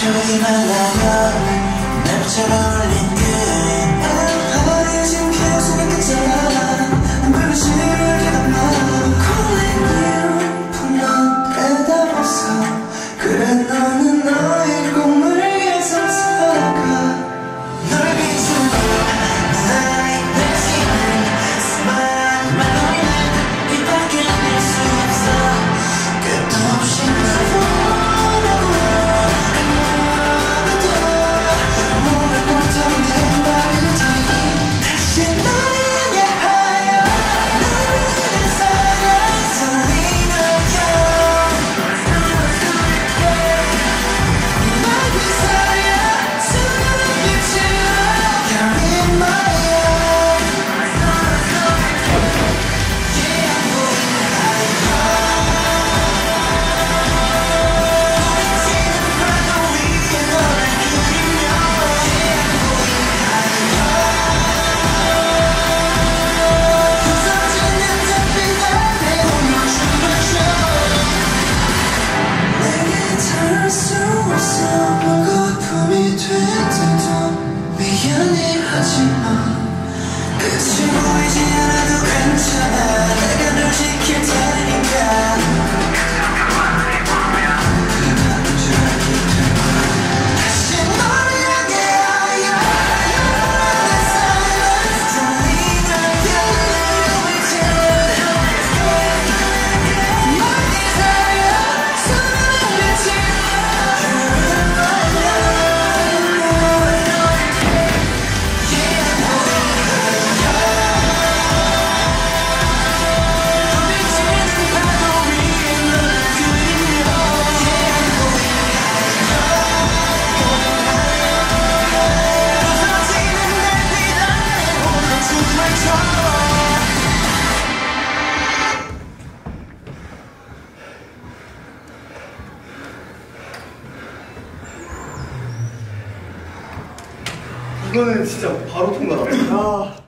조용히 말라요 나처럼 어울린 그거는 진짜 바로 통과다. 아.